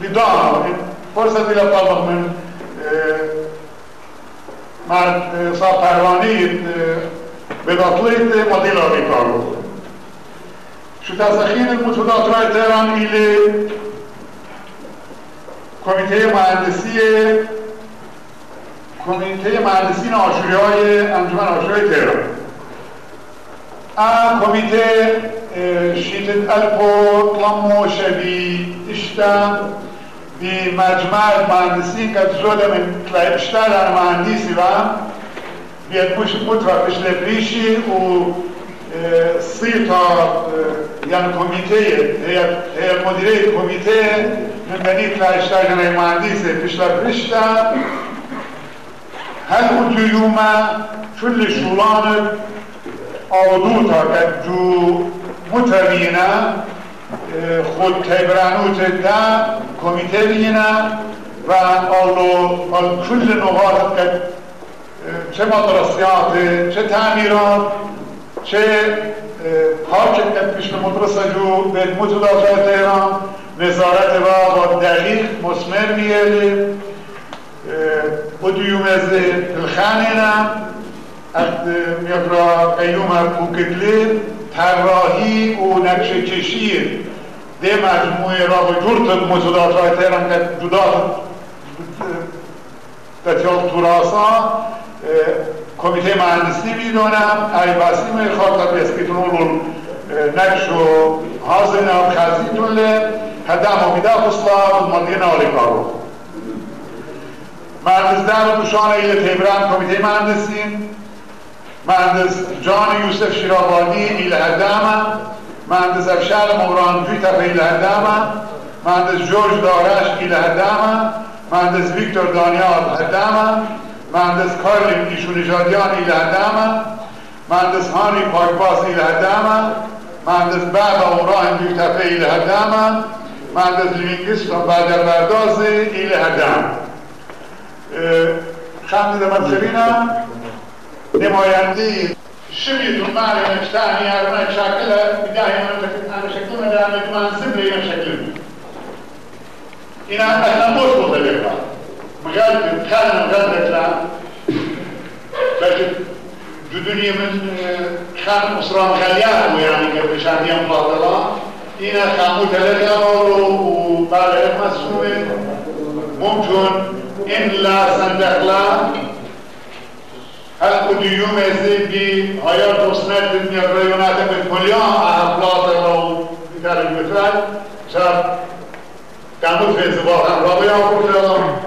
لدعم فرصة إلى طبق من مع صار پروانی ببطلية مدير أمريكا شو تسخين المتفقات رای تهران إلى کمیته مهندسی کمیته مهندسی آشوری های انجمن آشوری تهران کمیته شیتت الپو طلمو شبي اشتم. بمجمع المهندسين قد زود من اشتغل على مهندسي بقى بيتمش مترك لبريشي و صيتا يعني كوميتي هي هي مديرية كوميتي من بني تلاقي اشتغل على مهندسي فيش لبريشتا هل كنت يوم كل شولان آدوتا که جو متوینه خود تبرانوت دا کمیته بینه و آلو آل کل نقاط چه مدرسیات چه تعمیرات چه پارک پیش مدرسه جو به متدافع تهران نظارت و با دقیق مسمر میگرده بدیوم از الخانه میاد را قیوم بوکتلی طراحی و نقشه کشی ده مجموعه را و جورت موجودات را که جدا بسیار توراسا کمیته مهندسی می‌دونم ای باسی می خاطر بسکیتون اولو نقش و حاضر نام خزیتون لی هدام و بیدا خسلا مدین آلی کارو مهندس در دوشانه ایل تبران کمیته مهندسین مهندس جان یوسف شیرابادی ایل هدامه مهندس افشار مورانجوی تفه ایل هدامه مهندس جورج دارش ایل هدامه مهندس ویکتور دانیال هدامه مهندس کارلین ایشون نژادیان ایل هدامه مهندس هانی پاکباس ایل هدامه مهندس بابا ایل هدامه مهندس لیوینگستون بعد برداز ایل هدام خمد دمتخبینم نماینده شبيتون مالي نجتاني أنا شاكلة بداية أنا شكل من كمان سبلي أنا شكل إنا أنا موش مطلقة مجال كان مجال بكلا لكن جدني من كان أسرة مخليات يعني قبل شادية مفاضلة إنا كانوا ثلاثة وبعد مسؤول ممكن إن لا صندق لا هل قديوم يزيد بهايات وسنات من الريونات بالمليون أهبلاط أو بتاع المثال صار كانوا في زباط الرابعة وكلهم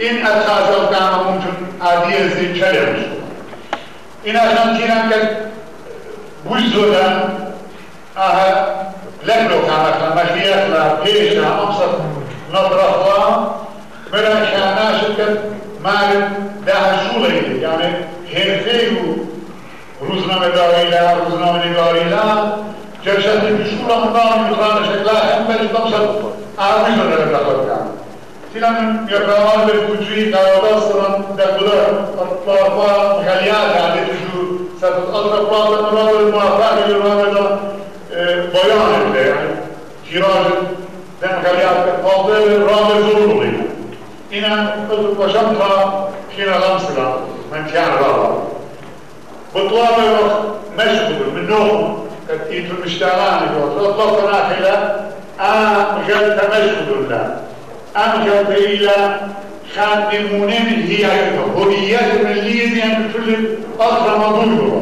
إن أتخاذ كان ممكن عادية زي تشالنج إن عشان كنا كد بوزودا أها لكنو كانت مشيئة لا بيش أمسط نظرة من شاناش كد مال ده شغله روزنامه نگاریلا جلسات بشغل مدام میخوان شکلها هم بلی تمسد عربی رو در دخل کن تیلم یکرمان به کوچوی قرابه سرم در قدر اطلافا مخلیات علی تجو ست اطلافا مراد الموافق للمعاملة بیان يعني تیراج در مخلیات قابل رام ضروری اینا وشمتها حين الأمثلة من كان رابع بطلاب مشغول من نوم يقول طلبت ناخلة آه مجال تمشغول لا. آه مجال إلى خان من هي هويات من الليزي أن كل أخرى مضوجة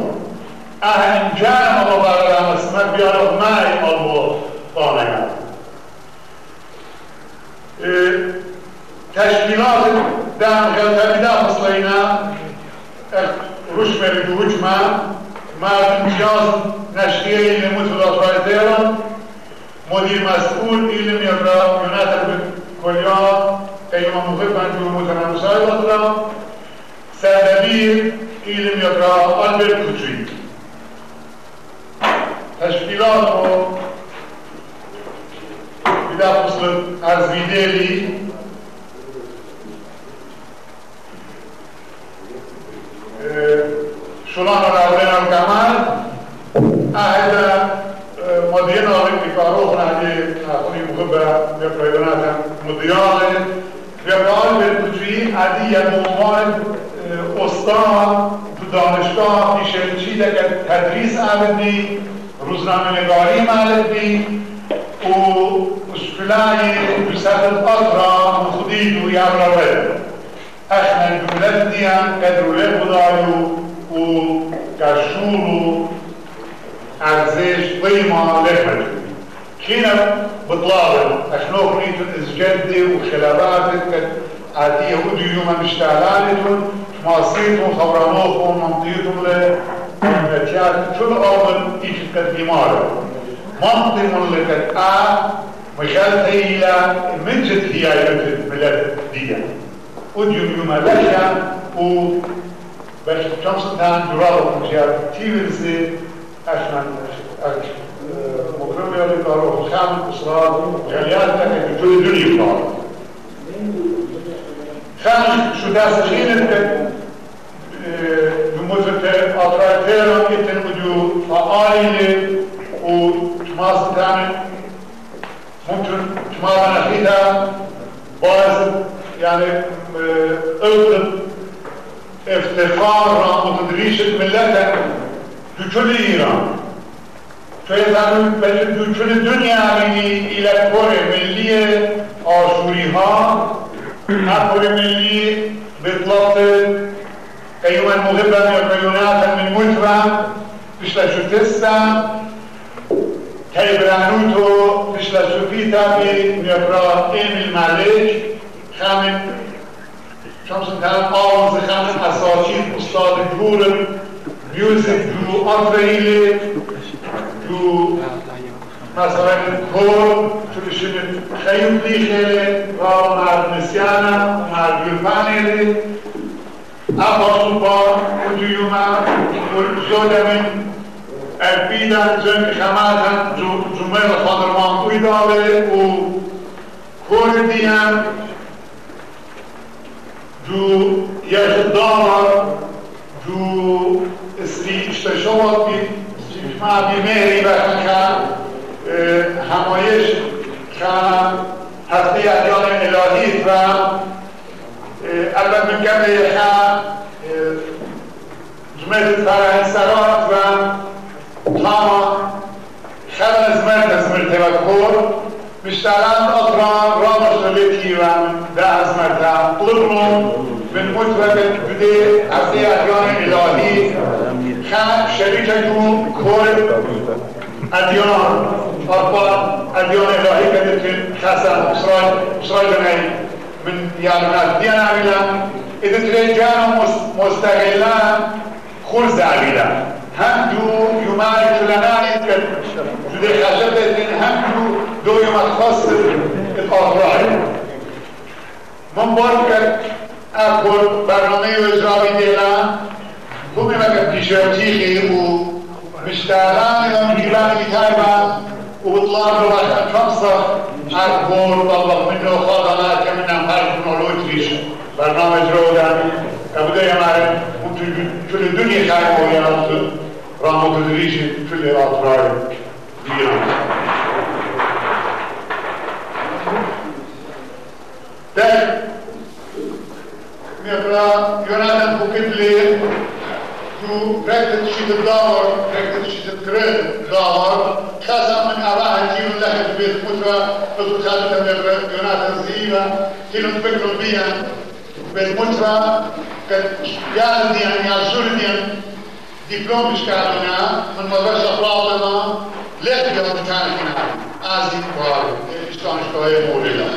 كان الله على مسمى بيعرف ما الله؟ طالعا إيه تشکیلات دام غلطه فصلینا رشمه دوجمه ما امتیاز نشریه علم تهران مدیر مسئول علم یابرا یوناتر به کلیا قیمه مخیب انجور متنمسای بطلا سردبیر علم یابرا آلبرت کوچوی تشکیلات رو بیده از ویدیلی شلون راولنا أهل مدينة في فاروق نادي أخوني مخبة يقرأوناتا مضيانة رقال بالبجوی عدی به عنوان استاد تو دانشگاه پیشنچی در تدریس عملی روزنامه نگاری معلبی و مشکلای بسبب الأطرة وخديد ويعمل رد احنا الدولات دي كدولات بضايو وكشور عزيز قيمة لحل كينا بطلابة اشنو كنيت ازجدي وشلابات عادية ودي يوم مشتعلالتهم ماصيتهم خورانوخهم منطيتهم لمنتيات كل الأمر إيش تقدمارة منطي من لكت آ مشال تيلا من جد هي يوجد بلد دي ودي يوم لكت و باش تشمس تان جرابة مشال تيبنسي مكرم يولي كارو خام أسرار غليات لك كل الدنيا فار خام شو داس خينة بموجة أطرائتين يتن وجو فآيلة وماستان ممكن أخيدا باز يعني أوتن افتخار متدريشة ملتا بكل إيران فإذا بكل الدنيا إلى كوري ملية آشوري ها كوري ملي بطلط كيوما مغبا وكيوناتا من مترا بشلا شتستا كي برانوتو بشلا شفيتا بنبرا إيميل مالك خامن شمسن كان آوز خامن أساتيد أستاذ كورن ميوزك دو أفريلي دو مثلا کور چون خیلی خیلی و مع نسیانا و أخذوا بار وديوما وزوجة من البيدا زن خضر وانقوي دالي وكل ديان جو يخدار جو اسري اشتشوات بي ما بمهري بخنكا همایش كان هفته ادیان الهی و البته میگم ها جمعه فرهنگ سرات و تمام خلال از مرد از مرتبه مشتغلان أطران رابط شبيتي ومن دا أزمتها طلبوا من مطرق بدي عزي أديان إلهي خان شريكة كل أديان أربع أديان إلهي كدت خاصة إسرائيل إسرائيل جمعي من يعني من الديان عملا إذا تريجان مستغلان خلز عملا هم دو يمارك لنا جدي خشبت هم دو دو يوم خاص الآخرين من بارك أقول برنامه ديلا هم مكان تيشيرتي و مشتغلان يوم جيبان يتايبا وطلاب الواحد خمسة أقول والله منه خاضنا كمنا مهارك نولوتريش برنامج رودا أبدا يمارك ممكن في الدنيا خايفة ويا رامو تدريش في الأطراف ديالنا ده مقرا يونان بوكتلي شيت الكريد دور خاصة من أراها جيل لها في بيت مترا فالكتابة مقرا يونان زيبا كيلو تفكروا بيها بيت مترا كان يعني يعني عزولني دبلوم اشتغلنا من مدرسة فاطمة لا تقدر مكاننا آزي كواري اشتغل مولدا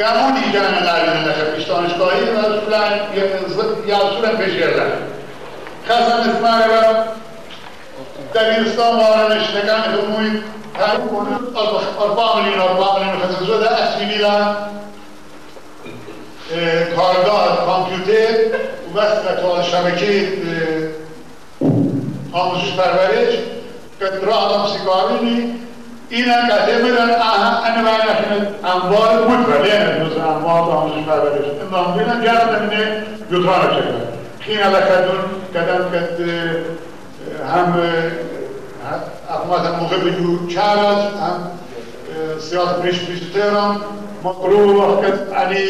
قانونی جان لازم لك پیشتانشگاهی و فلان یا اصولا بشیرلن خاصا اسماعیل دبیرستان وارنش نگان خدموی تعریف کنه اربع میلیون اربع میلیون خصوصا ده اسمیلی لن کارگاه کامپیوتر و وصل شبکه آموزش پرورش که آدم سیگاری اینا قطعه میرن انا باید نکنه انوار مطرلی هنوز انوار آموزش پرورش. امام بیرن جرم نمینه یوتران چکن. خیلی لکدون قدم کد هم اقمات موقع بجو چارت هم سیاست پیش پیشترم مقرور وقت انی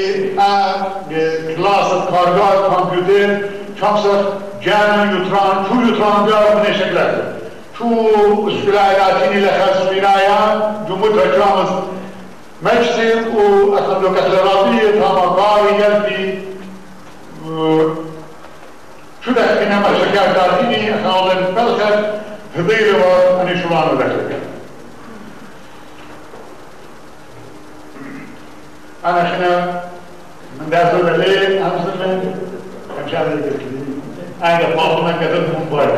کلاس کارگاه کامپیوتر چمسر جان یوتران تو یوتران بیار من شکلت تو اسکولای لاتینی لخص بینایا جمهور رجامز مجزم و اصلا لو كتلرابي تاما قاوي قلبي ذاك هذيلي وأني شو ذاك ذلك؟ أنا هنا من ده سؤال ليه أنا سؤال كان شعر أنا قبضت من كذا من بعيد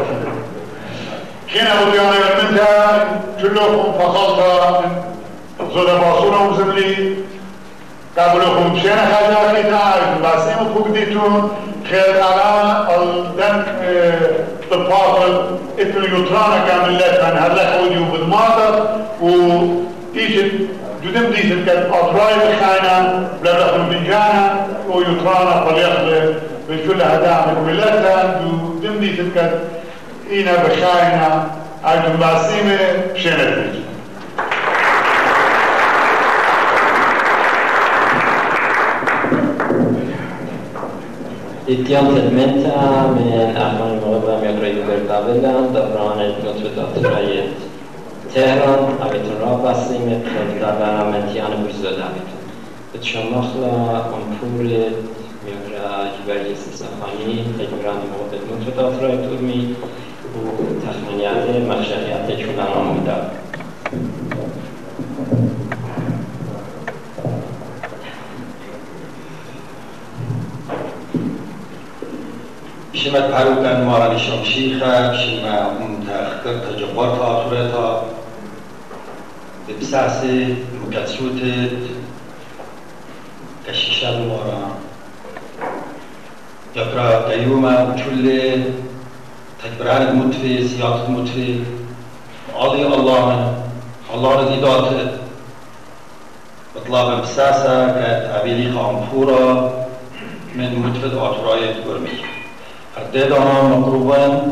كنا وديانا من يرمنتها كلهم فخلطة زود باصونا وزملي. قبلهم شنا حاجة كده بس يوم مفوق خير على الدم آه، الباطل انتو يطرانا كاملات هر لك وديو بالماضر و تيشت جدم ديشت كان اضراي بخانا بلا نخل و ويطرانا فليخل بكل هدام الملتا جدم ديشت كان إينا بخانا عجم باسيمة شنة بيجي إتيان تدمنت من الأخوان Mohabam Yagrei Berdavelan Davran Notredatrayet Tehran Aviton Rabasim Davran Mentian Buzda Daviton Btshamakhla Ampuret Migra Jibali Sisafani Tejran Mohabet Notredatrayet Urmi و تخمینیت مخشریت چونان آموده شما پروکن مارال شمشیخه شما اون تخکر تجبار تاثره تا ببساس مكتسوت كشيشة مورا يقرأ قيومة وكل تكبران متفي سياق متفي عضي الله الله رضي دات بطلاب بساسة كأبيلي خامفورة من متفد آتراية برمي دانا مقروبا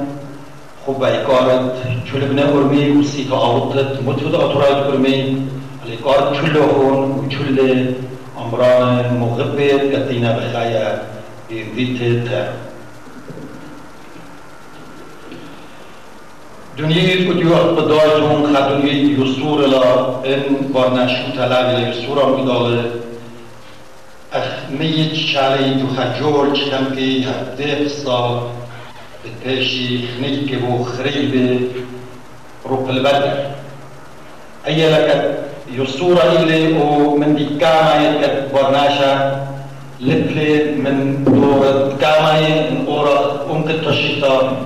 خوب ایکارت چول ابن ارمی و سیتا آوتت متفد آتورایت ارمی الیکارت چول هون و چول امران مغبت قدینا بخایا بیت تر. دنیای ادیوات بدایتون خدنیای یسور لا ان تلاوی یسورا میداله ميت شعلي دوخا جورج كمكي هبدي قصة بتباشي خنيك بو خريبة روق البدر أي لك يصورة إلي ومن دي كاماية كت برناشا لتلي من دور كاماية من أورا أمك تشيطة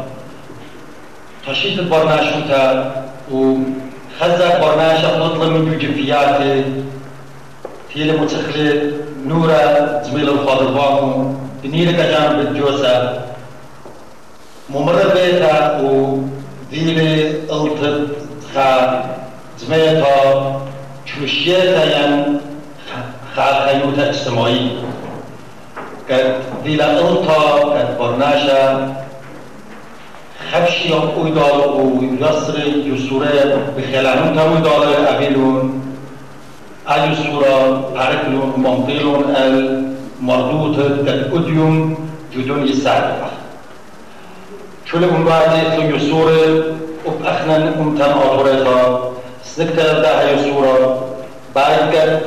تشيط و خزا برناشا نطلع من جوجي فياتي تيلي متخلي نورا زميل الخاطباكم بنيلك جانب الجوسة ممر بيتا و ديلي التد خا زميتا شوشيتا ين خا خيوتا اجتماعي قد ديلا التا قد برناشا خبشي اويدال و يسر يسورة بخلانون تا اويدال ابيلون اليسورة أركلون منطيلون المردوط الأديوم جدون السابقة شل بعد تو يسورة وبأخنا أمتن أطوريها سنكتر ده يسورة بعد قد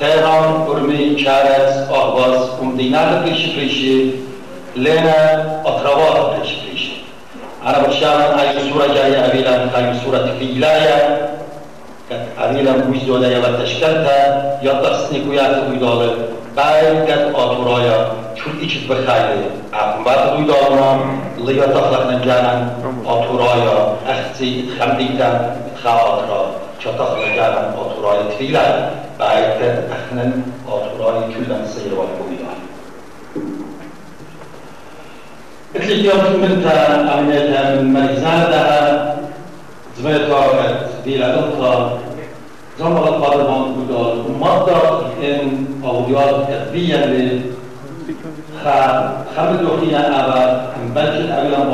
تهران أرمي شارس أهواز أمدينات بيش بيشي لنا أطروات بيش بيشي أنا بشارن أي سورة جاية أبيلا أي سورة فيلايا أميلا ويزولا يا تشكلتا يا تصني كويات ويدال بعد قد آتورايا چون ایچت بخیره. بعد ويدالنا ليا تخلقنا جانا آتورايا أختي خمديتا خاطرا چا تخلق جانا آتورايا تفيلا بعد قد أخنا آتورايا كلا سير والكويدال مثل اليوم من أمنيتها من مريزان لها زميلتها ديلا أنطا زمر القادمان بودال ومضى إن أوليات كتبيا خمد دوخينا أبا بلكن أولا